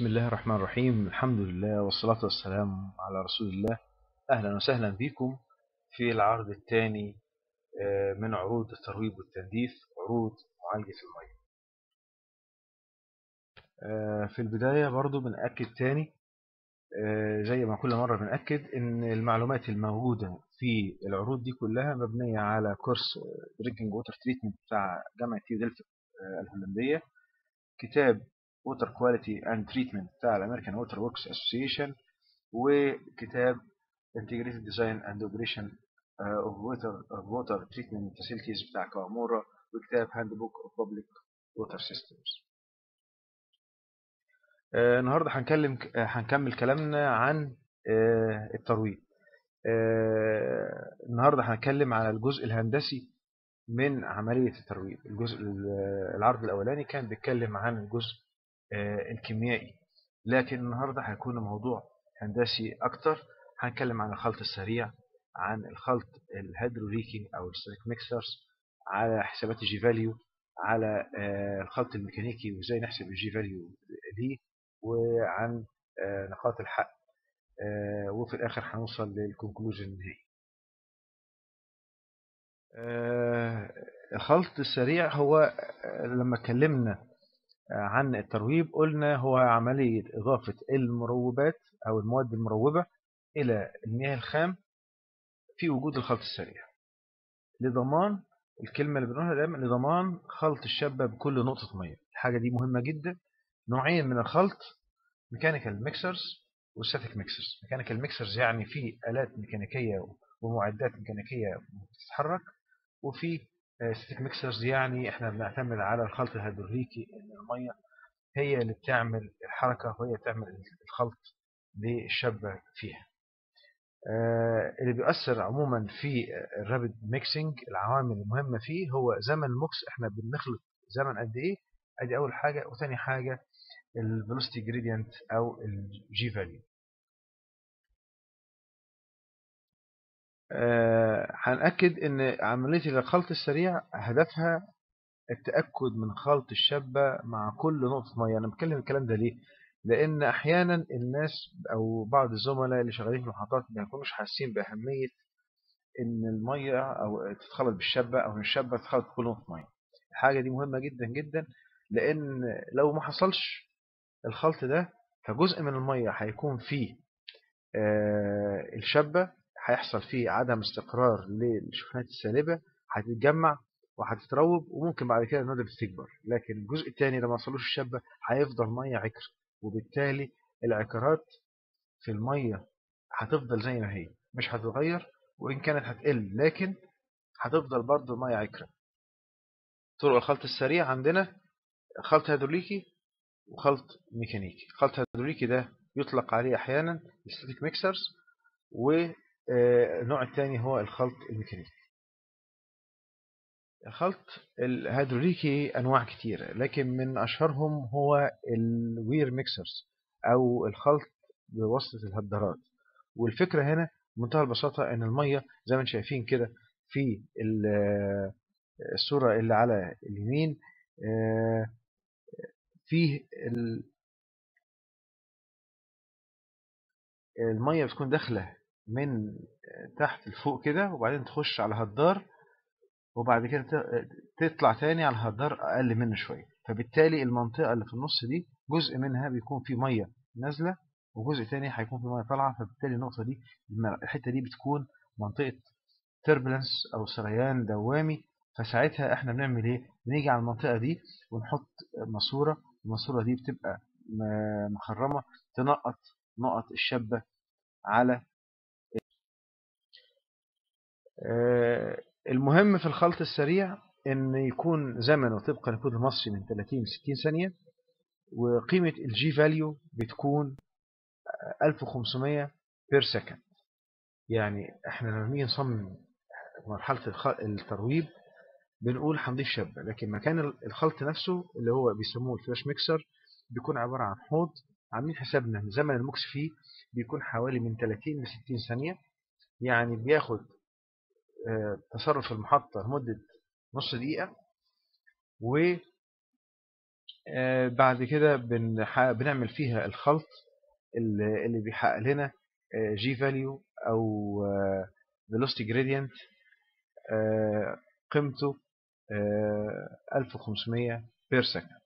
بسم الله الرحمن الرحيم. الحمد لله والصلاة والسلام على رسول الله. أهلا وسهلا بكم في العرض الثاني من عروض الترويب والتنديف عروض معالجة المية. في البداية برضو بنأكد تاني زي ما كل مرة بنأكد إن المعلومات الموجودة في العروض دي كلها مبنية على كورس Drinking Water Treatment بتاع جامعة TU Delft الهولندية. كتاب Water Quality and Treatment بتاع الأمريكان Water Works Association وكتاب Design and Operation of Water, of Water Treatment Facilities بتاع كوامورا وكتاب Handbook of Public Water Systems. آه النهاردة هنكلم هنكمل كلامنا عن آه الترويج. آه النهاردة هنتكلم على الجزء الهندسي من عملية الترويب. الجزء العرض الأولاني كان بيتكلم عن الجزء الكيميائي. لكن النهاردة هيكون الموضوع هندسي أكتر. هنتكلم عن الخلط السريع عن الخلط الهيدروليكي أو ال static mixers على حسابات ال G value على الخلط الميكانيكي وإزاي نحسب ال G value ليه وعن نقاط الحقن وفي الآخر هنوصل لل conclusion النهائي. الخلط السريع هو لما اتكلمنا عن الترويب قلنا هو عملية إضافة المروبات أو المواد المروبة إلى المياه الخام في وجود الخلط السريع. لضمان الكلمة اللي بنقولها دايما لضمان خلط الشابة بكل نقطة مية الحاجة دي مهمة جدا. نوعين من الخلط mechanical mixers و static mixers mechanical mixers يعني في آلات ميكانيكية ومعدات ميكانيكية بتتحرك وفي static mixers يعني إحنا بنعتمد على الخلط الهيدروليكي ان المية. هي اللي بتعمل الحركة وهي بتعمل الخلط للشابة فيها. اللي بيؤثر عموما في ال rapid mixing العوامل المهمة فيه هو زمن ال mix إحنا بنخلط زمن قد إيه؟ أدي أول حاجة وثاني حاجة ال velocity gradient أو ال G value هنأكد إن عملية الخلط السريع هدفها التأكد من خلط الشابة مع كل نقطة مية أنا بتكلم الكلام ده ليه؟ لأن أحيانا الناس أو بعض الزملاء اللي شغالين في المحطات ما يكونوش حاسين بأهمية إن المية أو تتخلط بالشابة أو إن الشابة تتخلط بكل نقطة مية الحاجة دي مهمة جدا جدا لأن لو ما حصلش الخلط ده فجزء من المية هيكون فيه الشابة هيحصل فيه عدم استقرار للشحنات السالبة هتتجمع وهتتروب وممكن بعد كده الندبة تكبر لكن الجزء الثاني لما وصلوش الشابة هيفضل مية عكر وبالتالي العكرات في المية هتفضل زي ما هي مش هتتغير وإن كانت هتقل لكن هتفضل برضه المية عكرة طرق الخلط السريع عندنا خلط هيدروليكي وخلط ميكانيكي. خلط هيدروليكي ده يطلق عليه أحيانا static mixers والنوع الثاني هو الخلط الميكانيكي. الخلط الهيدروليكي أنواع كتيرة لكن من أشهرهم هو ال weir mixers أو الخلط بواسطة الهدارات والفكرة هنا بمنتهى البساطة أن المية زي ما أنتم شايفين كده في الصورة اللي على اليمين فيه المية بتكون داخلة من تحت لفوق كده وبعدين تخش على هدار وبعد كده تطلع تاني على الهدار أقل منه شوية. فبالتالي المنطقة اللي في النص دي جزء منها بيكون في مية نازلة وجزء تاني هيكون في مية طالعة. فبالتالي النقطة دي الحتة دي بتكون منطقة تربلنس أو سريان دوامي. فساعتها إحنا بنعمل إيه؟ بنيجي على المنطقة دي ونحط ماسورة. الماسورة دي بتبقى مخرمة تنقط نقط الشابة على المهم في الخلط السريع إن يكون زمنه طبقا للكود المصري من 30 ل 60 ثانية وقيمة ال G value بتكون 1500 per second يعني إحنا لما نيجي نصمم مرحلة الترويب بنقول هنضيف شابة لكن مكان الخلط نفسه اللي هو بيسموه ال flash mixer بيكون عبارة عن حوض عاملين حسابنا زمن ال mix فيه بيكون حوالي من 30 ل 60 ثانية يعني بياخد تصرف المحطة لمدة نص دقيقة و آه، كده بنعمل فيها الخلط اللي بيحقق لنا G value أو velocity gradient آه، قيمته آه، 1500 per second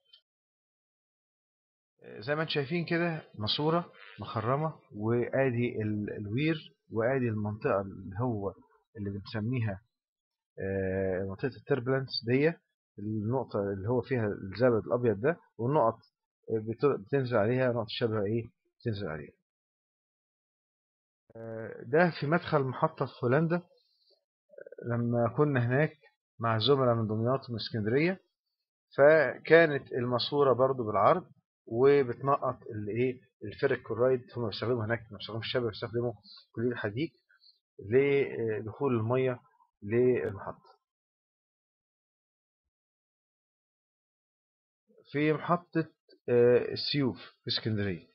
زي ما أنتم شايفين كده ماسورة مخرمة وآدي ال- ال weir وآدي المنطقة اللي هو اللي بنسميها آه، منطقة ال turbulence دي النقطة اللي هو فيها الزبد الأبيض ده والنقط بت- بتنزل عليها نقط الشبه إيه؟ بتنزل عليها. آه، ده في مدخل محطة في هولندا لما كنا هناك مع الزملاء من دمياط ومن اسكندرية فكانت الماسورة برضو بالعرض وبتنقط الايه الفيريك كلورايد هم بيستخدموا هناك ما بيستخدموش الشبه بيستخدموا كلوريد الحديد لدخول المية للمحطة في محطة آه، السيوف في اسكندرية.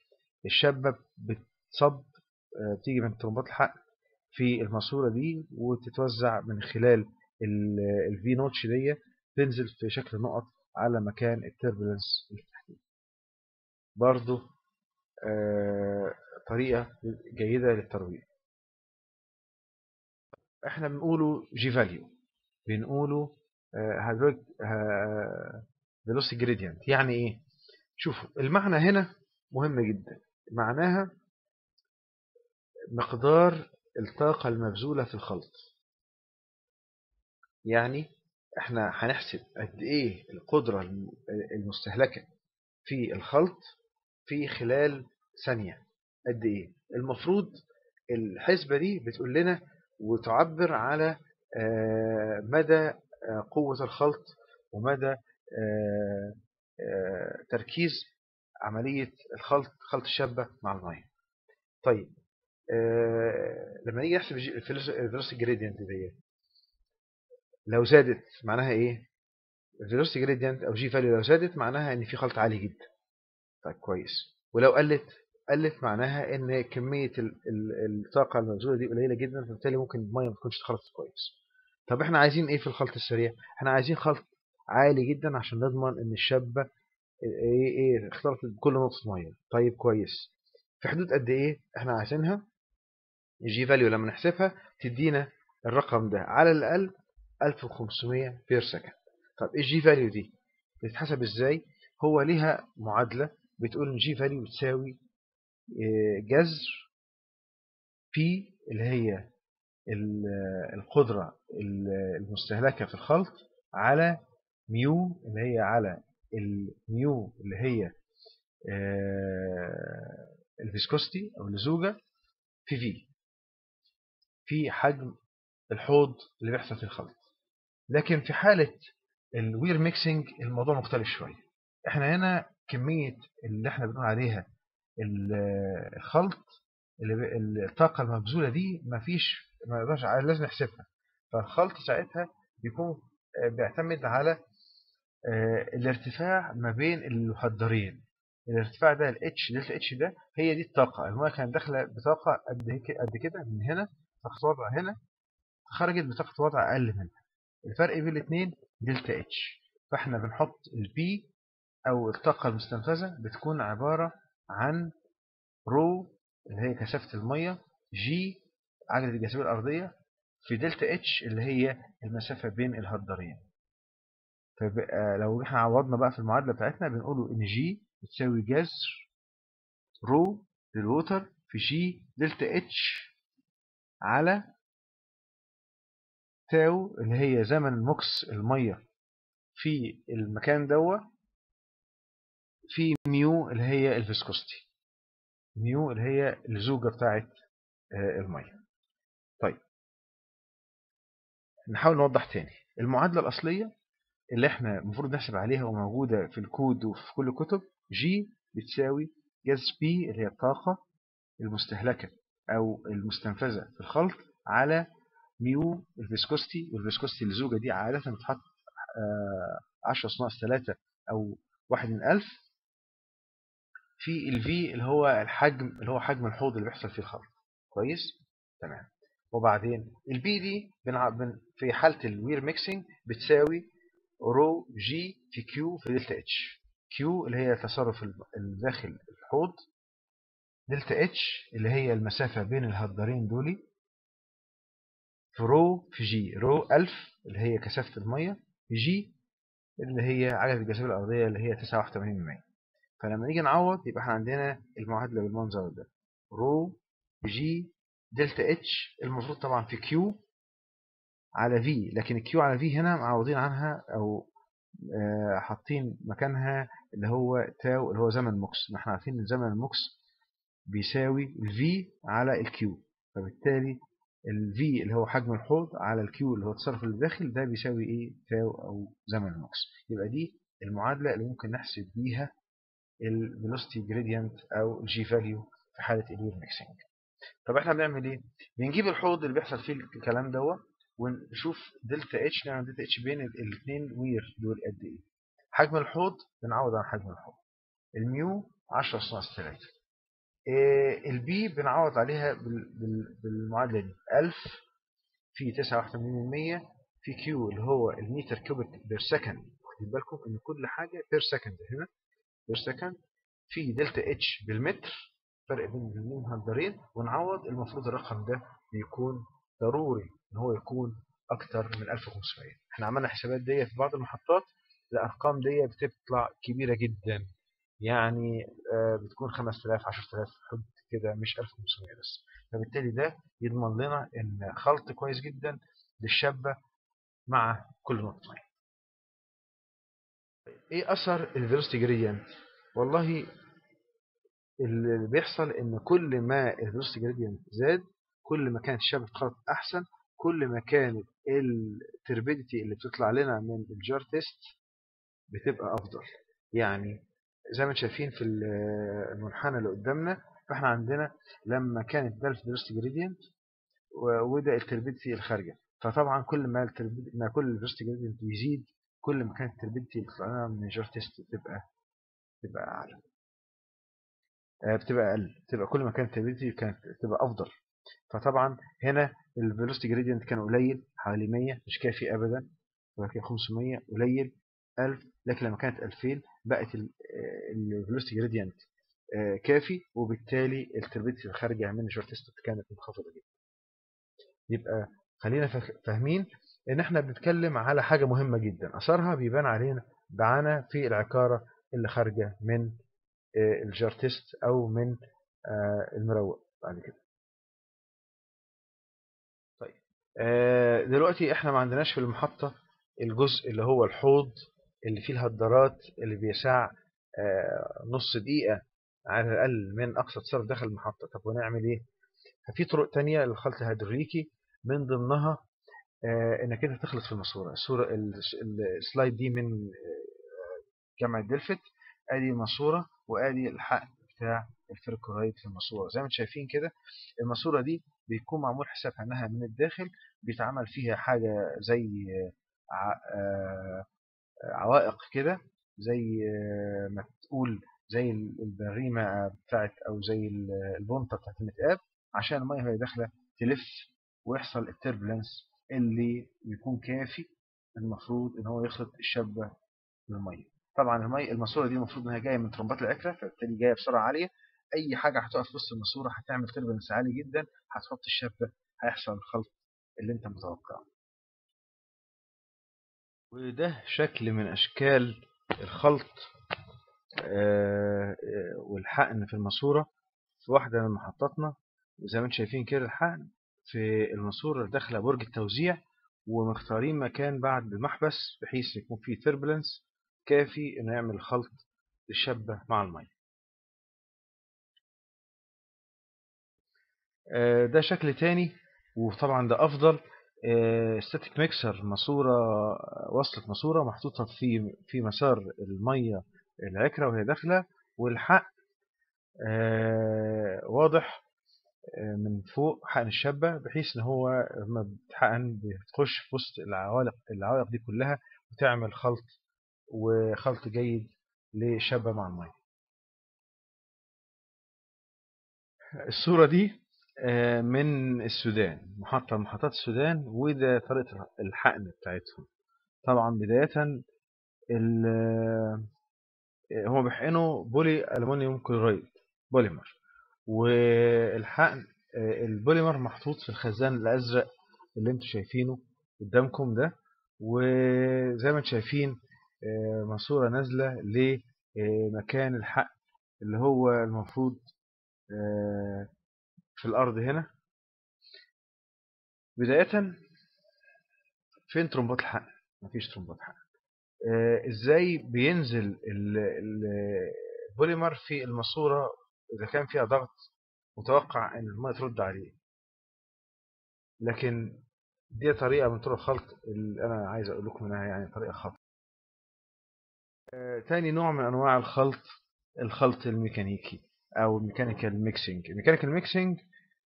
الشابة بتصب آه، بتيجي من طلمبات الحقن في الماسورة دي وتتوزع من خلال ال V-notch دي تنزل في شكل نقط على مكان ال turbulence التحتي برضو آه، طريقة جيدة للترويب. إحنا بنقوله G value بنقوله velocity gradient يعني إيه؟ شوفوا المعنى هنا مهم جدا. معناها مقدار الطاقة المبذولة في الخلط. يعني إحنا هنحسب قد إيه القدرة الم- المستهلكة في الخلط في خلال ثانية. قد إيه؟ المفروض الحسبة دي بتقول لنا وتعبر على آه، مدى آه، قوة الخلط ومدى آه، تركيز عملية الخلط خلط الشابة مع المية. طيب لما نيجي نحسب ال velocity gradient دي لو زادت معناها إيه؟ ال velocity gradient أو G value لو زادت معناها إن في خلط عالي جدا. طيب كويس. ولو قلت قلت معناها إن كمية ال- ال- الطاقة المبذولة دي قليلة جدا فبالتالي ممكن المية ما تكونش اتخلطت كويس. طب إحنا عايزين إيه في الخلط السريع؟ إحنا عايزين خلط عالي جدا عشان نضمن إن الشبة إيه إيه اختلطت بكل نقطة مية. طيب كويس. في حدود قد إيه إحنا عايزينها؟ ال G value لما نحسبها تدينا الرقم ده على الأقل 1500 per second طب ال G value دي بتتحسب إزاي؟ هو ليها معادلة بتقول إن G value بتساوي جذر P اللي هي ال- القدرة ال- المستهلكة في الخلط على ميو اللي هي على الميو اللي هي آه، ال viscosity أو اللزوجة في في في حجم الحوض اللي بيحصل في الخلط لكن في حالة ال weir mixing الموضوع مختلف شوية. إحنا هنا كمية اللي إحنا بنقول عليها الخلط اللي الطاقة المبذولة دي مفيش ما نقدرش لازم نحسبها. فالخلط ساعتها بيكون آه، بيعتمد على آه، الارتفاع ما بين الهدارين الارتفاع ده ال H delta H ده هي دي الطاقة. المية كانت داخلة بطاقة قد قد كده من هنا طاقة وضع هنا خرجت بطاقة وضع أقل منها. الفرق بين الاثنين delta H فإحنا بنحط ال P أو الطاقة المستنفذة بتكون عبارة عن رو اللي هي كثافة المية G عجلة الجاذبية الأرضية في delta H اللي هي المسافة بين الهدارين فبقى لو إحنا عوضنا بقى في المعادلة بتاعتنا بنقوله إن G بتساوي جذر رو لل water في G delta H على تاو اللي هي زمن مكث المية في المكان دوا في ميو اللي هي ال viscosity. ميو اللي هي اللزوجة بتاعت آه، المية. طيب. نحاول نوضح تاني. المعادلة الأصلية اللي إحنا المفروض نحسب عليها وموجودة في الكود وفي كل الكتب G بتساوي جذر P اللي هي الطاقة المستهلكة أو المستنفذة في الخلط على ميو ال viscosity وال viscosity اللزوجة دي عادة بتحط آه، 10 ناقص 3 أو واحد من ألف. في ال V اللي هو الحجم اللي هو حجم الحوض اللي بيحصل فيه الخلط كويس؟ تمام. وبعدين ال P دي في حالة ال weir mixing بتساوي رو G في Q في delta H Q اللي هي تصرف داخل الحوض. delta H اللي هي المسافة بين الهدارين دولي في رو في G رو 1000 اللي هي كثافة المية في G اللي هي عجلة الجاذبية الأرضية اللي هي 89 فلما نيجي نعوض يبقى إحنا عندنا المعادلة بالمنظر ده. رو G delta H المفروض طبعا في Q على V لكن ال Q على V هنا معوضين عنها أو آه حاطين مكانها اللي هو تاو اللي هو زمن المكث ما إحنا عارفين إن زمن المكث بيساوي ال V على ال Q. فبالتالي ال V اللي هو حجم الحوض على ال Q اللي هو التصرف اللي داخل ده بيساوي إيه؟ تاو أو زمن المكث يبقى دي المعادلة اللي ممكن نحسب بيها ال velocity gradient أو ال G value في حالة ال weir mixing طب إحنا بنعمل إيه؟ بنجيب الحوض اللي بيحصل فيه الكلام دوت ونشوف delta H نعمل delta H بين الاثنين weir دول قد إيه. حجم الحوض بنعوض عن حجم الحوض. الميو 10 ناقص 3 إيه ال P بنعوض عليها بالمعادلة دي. 1000 في 89% في Q اللي هو ال meter cubic per second واخدين بالكم إن كل حاجة per second هنا. per second في دلتا اتش بالمتر فرق بين الاثنين مهدرين ونعوض. المفروض الرقم ده بيكون ضروري إن هو يكون أكتر من 1500 إحنا عملنا حسابات دي في بعض المحطات. الأرقام دي بتطلع كبيرة جدا. يعني بتكون 5000 10000 حد كده مش 1500 بس. فبالتالي ده يضمن لنا إن خلط كويس جدا للشابة مع كل نقطة. ميه إيه أثر ال velocity gradient والله اللي بيحصل إن كل ما ال velocity gradient زاد كل ما كانت الشبة بتخلط أحسن كل ما كانت ال turbidity اللي بتطلع لنا من ال jar test بتبقى أفضل. يعني زي ما شايفين في المنحنى اللي قدامنا فإحنا عندنا لما كانت ده ال velocity gradient وده ال turbidity الخارجة. فطبعا كل ما ما كل ال velocity gradient يزيد كل ما كانت طلع لنا من ال jar test بتبقى بتبقى أعلى. بتبقى أقل. بتبقى كل ما كانت ال turbidity كانت بتبقى أفضل. فطبعا هنا ال velocity gradient كان قليل حوالي 100 مش كافي ابدا ولكن 500 قليل 1000 لكن لما كانت 2000 بقت ال velocity gradient كافي وبالتالي ال turbidity الخارجه من test كانت منخفضة جدا. يبقى خلينا فاهمين إن إحنا بنتكلم على حاجة مهمة جدا. أثرها بيبان علينا معانا في العكاره اللي خارجة من الجار تيست أو من المروق. بعد كده. طيب. دلوقتي إحنا ما عندناش في المحطة الجزء اللي هو الحوض اللي فيه الهدرات اللي بيسع نص دقيقة على الأقل من أقصى تصرف داخل المحطة. طب ونعمل إيه؟ ففي طرق تانية للخلط الهيدروليكي من ضمنها إنك أنت تخلط في الماسورة. الصورة السلايد دي من جامعة دلفت. آدي الماسورة وآدي الحقن بتاع الفركورايد في الماسورة. زي ما أنتم شايفين كده الماسورة دي بيكون معمول حسابها إنها من الداخل بيتعمل فيها حاجة زي عوائق كده زي ما تقول زي البريمة بتاعت أو زي البونطة بتاعت المتقاب عشان المية وهي داخلة تلف ويحصل ال turbulence اللي بيكون كافي المفروض إن هو يخلط الشبة بالمية طبعا المي الماسورة دي المفروض إنها جاية من ترمبات العكره فبالتالي جاية بسرعة عالية. أي حاجة هتقف في وسط الماسورة هتعمل turbulence عالي جدا هتحط الشبه هيحصل الخلط اللي أنت متوقعه. وده شكل من أشكال الخلط والحقن في الماسورة. في واحدة من محطاتنا زي ما أنتم شايفين كده الحقن. في الماسوره داخلة برج التوزيع ومختارين مكان بعد المحبس بحيث يكون فيه تربلنس كافي إنه يعمل خلط للشبة مع المية ده شكل تاني وطبعا ده أفضل. ستاتيك ميكسر ماسورة وصلة ماسورة محطوطة في في مسار المية العكرة وهي داخلة والحق واضح. من فوق حقن الشبة بحيث إن هو لما بتحقن بتخش في وسط العوالق العوائق دي كلها وتعمل خلط وخلط جيد لشبة مع المية. الصورة دي من السودان محطة محطات السودان وده طريقة الحقن بتاعتهم. طبعا بداية هو بيحقنوا poly aluminium chloride بوليمر. والحقن البوليمر محطوط في الخزان الأزرق اللي أنتم شايفينه قدامكم ده. وزي ما أنتم شايفين ماسورة نازلة لمكان الحقن اللي هو المفروض في الأرض هنا. بداية فين ترمبات الحقن؟ مفيش ترمبات حقن. إزاي بينزل البوليمر في الماسورة إذا كان فيها ضغط متوقع أن الماء ترد عليه. لكن دي طريقة من طرق الخلط اللي أنا عايز أقول لكم منها يعني طريقة خطأ. تاني نوع من أنواع الخلط الخلط الميكانيكي أو ال mechanical mixing ال mechanical mixing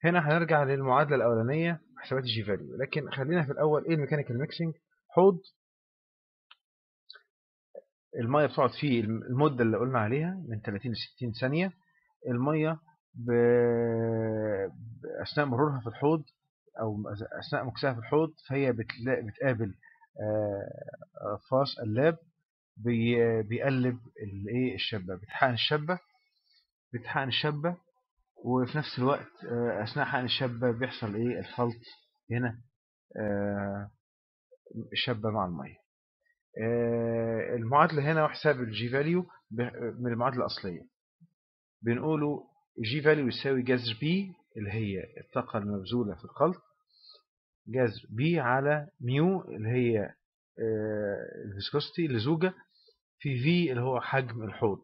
هنا هنرجع للمعادلة الأولانية حسابات ال G value لكن خلينا في الأول إيه ال mechanical mixing حوض. المية بتقعد فيه المدة اللي قلنا عليها من 30 ل 60 ثانية. المية ب... أثناء مرورها في الحوض أو أثناء مكثها في الحوض فهي بتلا... بتقابل فاص قلاب بي... بيقلب الإيه الشبة بتحقن الشبة بتحقن الشبة وفي نفس الوقت أثناء حقن الشبة بيحصل إيه الخلط هنا الشبة مع المية. المعادلة هنا وحساب ال G value من المعادلة الأصلية. بنقوله G value يساوي جذر P اللي هي الطاقة المبذولة في الخلط جذر P على mu اللي هي ال viscosity اللزوجة في V اللي هو حجم الحوض.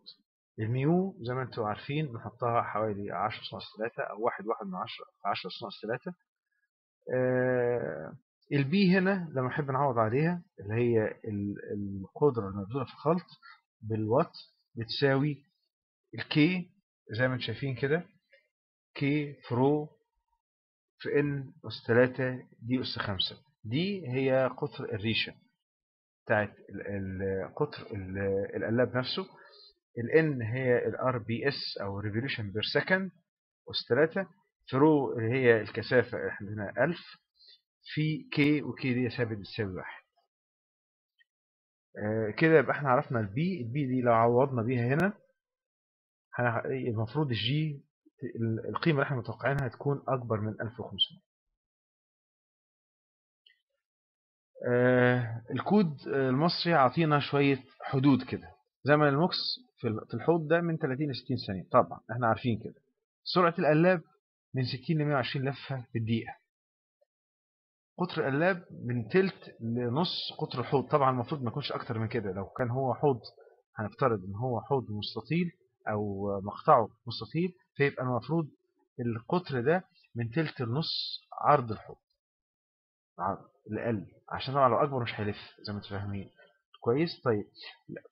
ال mu زي ما أنتم عارفين بنحطها حوالي 10 ناقص 3 أو 1 1 من 10 10 ناقص 3 ال P هنا لما نحب نعوض عليها اللي هي القدرة المبذولة في الخلط بالوات بتساوي ال K زي ما أنتم شايفين كده K في rho في N أس 3 D أس 5 D هي قطر الريشة بتاعت قطر القلاب نفسه. ال N هي ال RPS أو revolution per second أس 3 في rho اللي هي الكثافة إحنا عندنا 1000 في K و K دي ثابت بتساوي واحد. آه كده يبقى إحنا عرفنا ال P ال P دي لو عوضنا بيها هنا المفروض ال G القيمة اللي إحنا متوقعينها تكون أكبر من 1500 آه الكود المصري عطينا شوية حدود كده. زمن المكث في الحوض ده من 30 ل 60 ثانية. طبعا إحنا عارفين كده. سرعة القلاب من 60 ل 120 لفة في الدقيقة. قطر القلاب من تلت لنص قطر الحوض. طبعا المفروض ما يكونش أكتر من كده. لو كان هو حوض هنفترض إن هو حوض مستطيل أو مقطعه مستطيل فيبقى المفروض القطر ده من تلت لنص عرض الحوض. عرض الأقل. عشان طبعا لو أكبر مش هيلف زي ما أنتم فاهمين. كويس؟ طيب.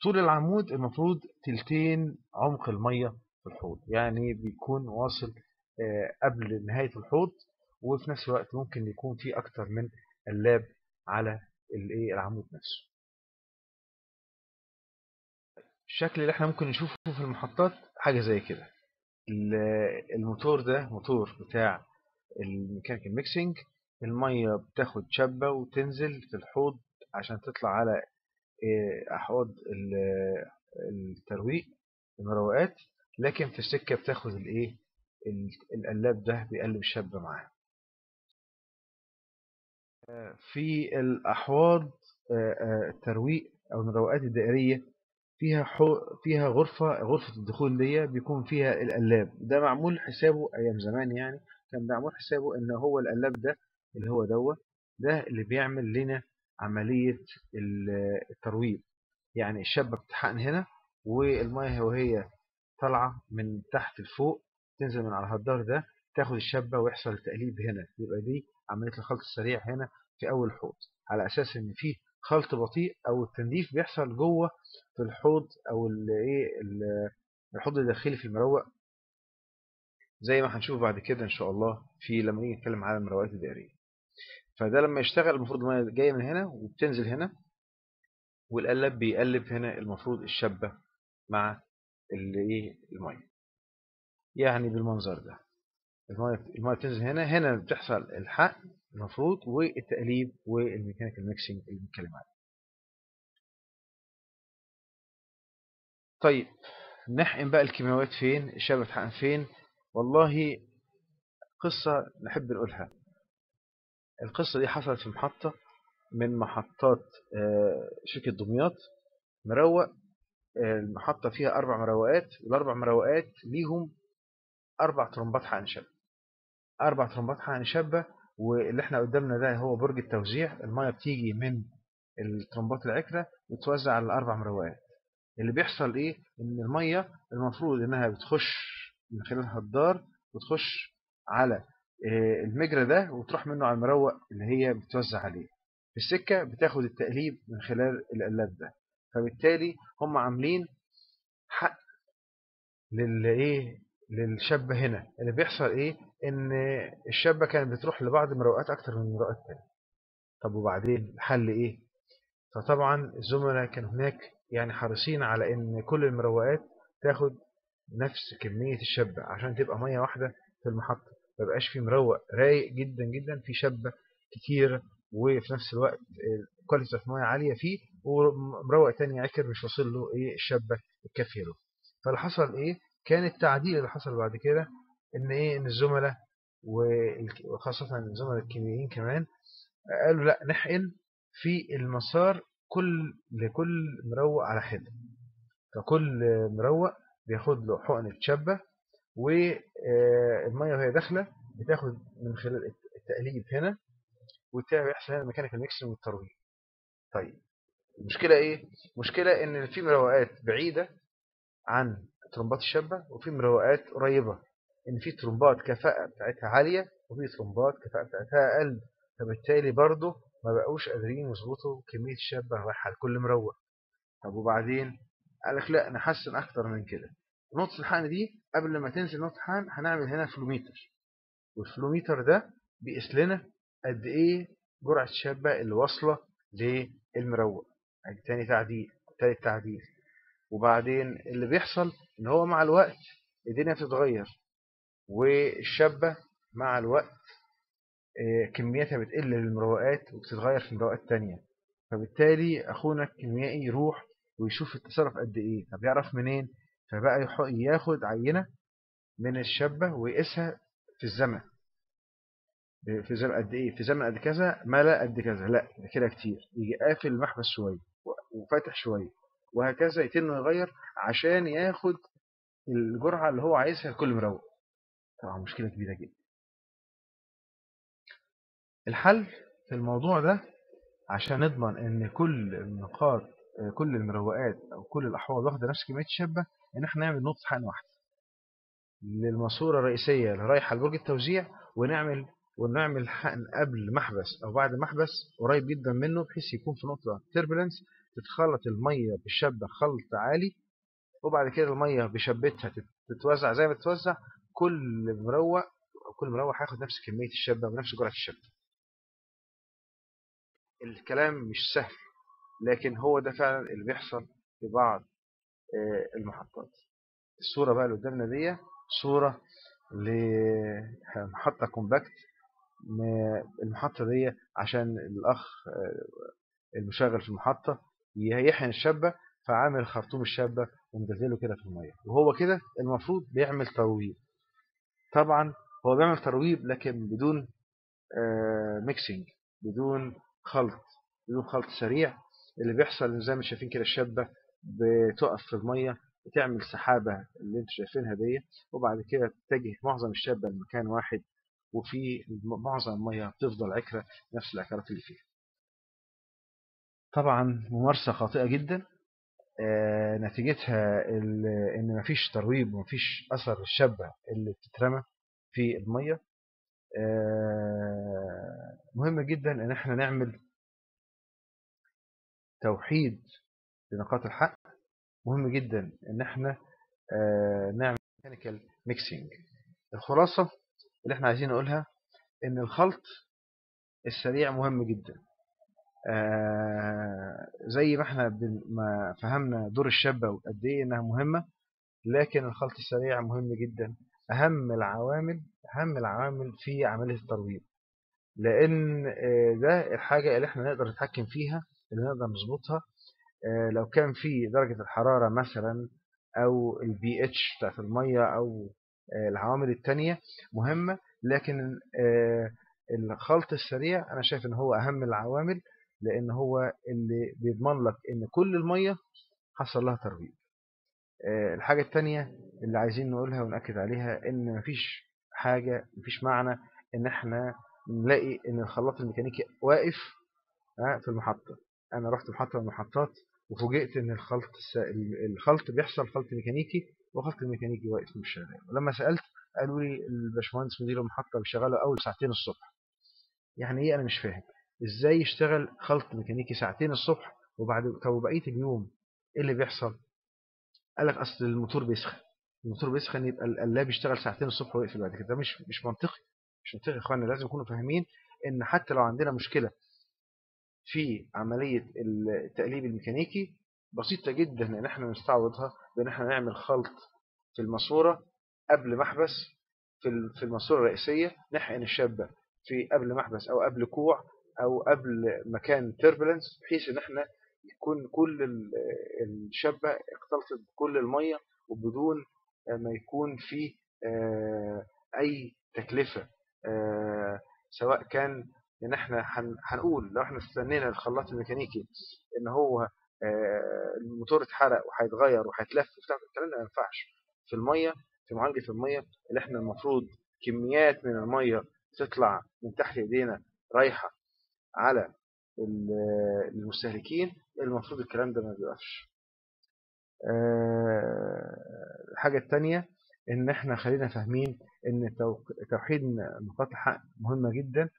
طول العمود المفروض تلتين عمق المية في الحوض. يعني بيكون واصل قبل نهاية الحوض وفي نفس الوقت ممكن يكون في أكتر من قلاب على العمود نفسه. الشكل اللي إحنا ممكن نشوفه في المحطات حاجة زي كده. الموتور ده موتور بتاع ال mechanical mixing المية بتاخد شبة وتنزل في الحوض عشان تطلع على أحواض الترويق المروقات لكن في السكة بتاخد الايه القلاب ده بيقلب الشبة معاه. في الأحواض الترويق أو المروقات الدائرية فيها حو... فيها غرفة غرفة الدخول دي بيكون فيها القلاب ده معمول حسابه أيام زمان يعني. كان معمول حسابه إن هو القلاب ده اللي هو دوت ده اللي بيعمل لنا عملية الترويب يعني الشبة بتحقن هنا والمية وهي طالعة من تحت لفوق تنزل من على الدار ده تاخد الشبة ويحصل التقليب هنا. يبقى دي عملية الخلط السريع هنا في أول الحوض. على أساس إن فيه خلط بطيء أو التنظيف بيحصل جوه في الحوض أو الايه الحوض الداخلي في المروق. زي ما هنشوف بعد كده إن شاء الله في لما نيجي نتكلم على المروقات الدائرية فده لما يشتغل المفروض المية جاية من هنا وبتنزل هنا والقلب بيقلب هنا المفروض الشبة مع الايه المية. يعني بالمنظر ده. المية المية بتنزل هنا هنا بتحصل الحقن المفروض والتقليب وال mechanical mixing اللي بنتكلم عليه. طيب نحقن بقى الكيماويات فين؟ الشبه تحقن فين؟ والله قصة نحب نقولها. القصة دي حصلت في محطة من محطات شركة دمياط مروق المحطة فيها أربع مروقات الأربع مروقات ليهم أربع ترمبات حقن شبه. أربع ترمبات حقن شبه واللي إحنا قدامنا ده هو برج التوزيع. المية بتيجي من الترمبات العكرة وتوزع على الأربع مروقات. اللي بيحصل إيه؟ إن المية المفروض إنها بتخش من خلال هدار وتخش على المجرى ده وتروح منه على المروق اللي هي بتوزع عليه. في السكة بتاخد التقليب من خلال القلاب ده. فبالتالي هم عاملين حق للايه للشابة هنا. اللي بيحصل إيه؟ إن الشابة كانت بتروح لبعض المروقات أكتر من المروقات التانية. طب وبعدين؟ الحل إيه؟ فطبعا الزملاء كانوا هناك يعني حريصين على إن كل المروقات تاخد نفس كمية الشابة عشان تبقى مية واحدة في المحطة. ما بقاش في مروق رايق جدا جدا في شبة كتير وفي نفس الوقت quality of مية عالية فيه ومروق تاني عكر مش واصل له إيه الشبة الكافية له. فاللي حصل إيه؟ كان التعديل اللي حصل بعد كده إن إيه إن الزملاء وخاصة الزملاء الكيميائيين كمان قالوا لأ نحقن في المسار كل لكل مروق على حدة. فكل مروق بياخد له حقنه شبة والميه وهي داخلة بتاخد من خلال التقليب هنا والتاني بيحصل هنا mechanical mixing والترويب. طيب المشكلة إيه؟ المشكلة إن في مروقات بعيدة عن طلمبات الشبة وفي مروقات قريبة. إن في طلمبات كفاءة بتاعتها عالية وفي طلمبات كفاءة بتاعتها أقل. فبالتالي برضه ما بقوش قادرين يظبطوا كمية الشبة رايحة لكل مروق طب وبعدين؟ قال لك لا نحسن أكتر من كده. نقطة الحقن دي قبل ما تنزل نقطة الحقن هنعمل هنا فلوميتر. والفلوميتر ده بيقيس لنا قد إيه جرعة الشابة اللي واصلة للمروق يعني تاني تعديل تالت تعديل. وبعدين اللي بيحصل إن هو مع الوقت الدنيا بتتغير. والشابة مع الوقت كمياتها بتقل للمروقات وبتتغير في مروقات تانية. فبالتالي اخونا الكيميائي يروح ويشوف التصرف قد إيه. طب يعرف منين؟ فبقى ياخد عينة من الشابة ويقيسها في الزمن. في زمن قد إيه؟ في زمن قد كذا ملا قد كذا. لا ده كده كتير. يجي قافل المحبس شوية وفاتح شوية وهكذا يتم يغير عشان ياخد الجرعة اللي هو عايزها لكل مروق طبعا مشكلة كبيرة جدا. الحل في الموضوع ده عشان نضمن إن كل النقاط كل المروقات أو كل الأحواض واخدة نفس كمية الشابه إن إحنا نعمل نقطة حقن واحدة. للماسورة الرئيسية اللي رايحة لبرج التوزيع ونعمل ونعمل حقن قبل محبس أو بعد محبس قريب جدا منه بحيث يكون في نقطة تربلنس تتخلط المية بالشبه خلط عالي وبعد كده المية بشبتها تتوزع زي ما تتوزع كل مروق أو كل مروق هياخد نفس كمية الشبه ونفس جرعة الشبه الكلام مش سهل لكن هو ده فعلا اللي بيحصل في بعض المحطات. الصورة بقى اللي قدامنا دي صورة لمحطه كومباكت المحطة دي عشان الأخ المشغل في المحطة يحن الشابة فعامل خرطوم الشابة ومدلله كده في المية. وهو كده المفروض بيعمل ترويب طبعا هو بيعمل ترويب لكن بدون mixing بدون خلط بدون خلط سريع. اللي بيحصل زي ما شايفين كده الشبة بتقف في المية بتعمل سحابة اللي أنتوا شايفينها دي وبعد كده تتجه معظم الشبة لمكان واحد وفي معظم المية بتفضل عكرة نفس العكرات اللي فيها. طبعا ممارسة خاطئة جدا. آه نتيجتها إن مفيش ترويب ومفيش أثر الشبة اللي بتترمى في المية. آه مهم جدا إن إحنا نعمل توحيد لنقاط الحقن. مهم جدا إن إحنا آه نعمل mechanical mixing الخلاصة اللي إحنا عايزين نقولها إن الخلط السريع مهم جدا. آه زي ما إحنا ما فهمنا دور الشبة وقد إيه إنها مهمة لكن الخلط السريع مهم جدا. أهم العوامل أهم العوامل في عملية الترويب لأن آه ده الحاجة اللي إحنا نقدر نتحكم فيها اللي نقدر نظبطها آه لو كان في درجة الحرارة مثلا أو البي اتش بتاعت المية أو العوامل التانية مهمة لكن الخلط السريع أنا شايف إن هو أهم العوامل لأن هو اللي بيضمن لك إن كل المية حصل لها ترويج. الحاجة التانية اللي عايزين نقولها ونأكد عليها إن مفيش حاجة مفيش معنى إن إحنا نلاقي إن الخلاط الميكانيكي واقف في المحطة. أنا رحت محطة من المحطات وفوجئت إن الخلط الخلط بيحصل خلط ميكانيكي وخلط الميكانيكي واقف مش شغال ولما سألت قالوا لي الباشمهندس مدير المحطة بيشغله أول ساعتين الصبح. يعني إيه أنا مش فاهم؟ إزاي يشتغل خلط ميكانيكي ساعتين الصبح وبعد طب وبقية اليوم إيه اللي بيحصل؟ قال لك أصل الموتور بيسخن. الموتور بيسخن يبقى القلاب يشتغل ساعتين الصبح ويقفل بعد كده. ده مش مش منطقي مش منطقي يا اخوانا لازم نكونوا فاهمين إن حتى لو عندنا مشكلة في عملية التقليب الميكانيكي بسيطة جدا إن إحنا نستعوضها بإن إحنا نعمل خلط في الماسورة قبل محبس في في الماسورة الرئيسية نحقن الشابه في قبل محبس أو قبل كوع أو قبل مكان تربلنس بحيث إن إحنا يكون كل الشابه اختلطت بكل المية وبدون ما يكون في أي تكلفة سواء كان إن إحنا هنقول لو إحنا استنينا الخلاط الميكانيكي إن هو الموتور اتحرق وهيتغير وهيتلف وبتاع الكلام ده ما ينفعش. في المية في معالجة المية اللي إحنا المفروض كميات من المية تطلع من تحت إيدينا رايحة على المستهلكين المفروض الكلام ده ما بيقفش. الحاجة التانية إن إحنا خلينا فاهمين إن توحيد نقاط الحق مهمة جدا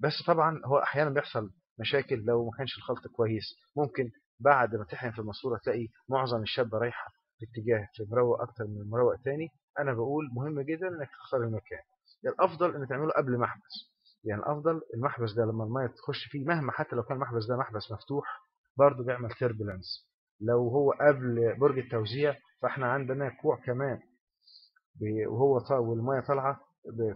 بس طبعا هو أحيانا بيحصل مشاكل لو ما كانش الخلط كويس. ممكن بعد ما تحقن في الماسورة تلاقي معظم الشابة رايحة في اتجاه في مروق أكتر من مروق تاني. أنا بقول مهم جدا إنك تختار المكان. الأفضل إن تعمله قبل محبس يعني الأفضل المحبس ده لما المية تخش فيه مهما حتى لو كان المحبس ده محبس مفتوح برضه بيعمل تربلنس لو هو قبل برج التوزيع فإحنا عندنا كوع كمان. وهو والمية طالعة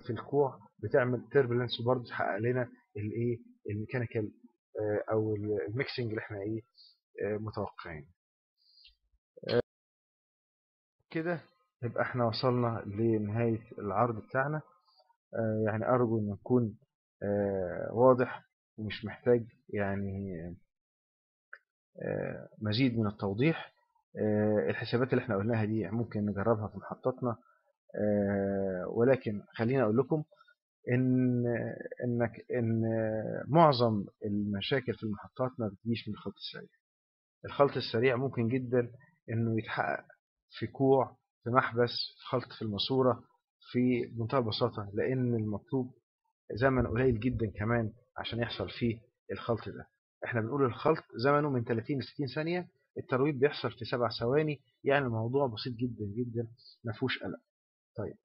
في الكوع بتعمل turbulence وبرضه تحقق لنا الايه ال mechanical أو ال mixing اللي إحنا إيه؟ متوقعين كده يبقى إحنا وصلنا لنهاية العرض بتاعنا. يعني أرجو إن نكون واضح ومش محتاج يعني مزيد من التوضيح. الحسابات اللي إحنا قلناها دي ممكن نجربها في محطتنا. ولكن خلينا أقول لكم إن إنك إن معظم المشاكل في المحطات ما بتجيش من الخلط السريع. الخلط السريع ممكن جدا إنه يتحقق في كوع في محبس في خلط في الماسورة في منتهى البساطة لأن المطلوب زمن قليل جدا كمان عشان يحصل فيه الخلط ده. إحنا بنقول الخلط زمنه من 30 ل 60 ثانية الترويب بيحصل في 7 ثواني يعني الموضوع بسيط جدا جدا ما فيهوش قلق. طيب.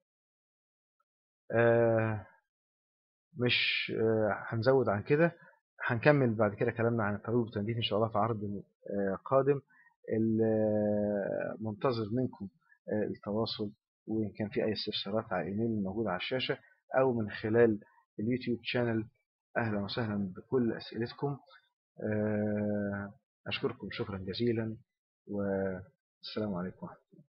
آه مش آه هنزود عن كده. هنكمل بعد كده كلامنا عن الترويب والتنديف إن شاء الله في عرض آه قادم. منتظر منكم آه التواصل وإن كان في أي استفسارات على الإيميل الموجود على الشاشة أو من خلال اليوتيوب شانل أهلا وسهلا بكل أسئلتكم. أشكركم شكرا جزيلا والسلام عليكم ورحمة الله.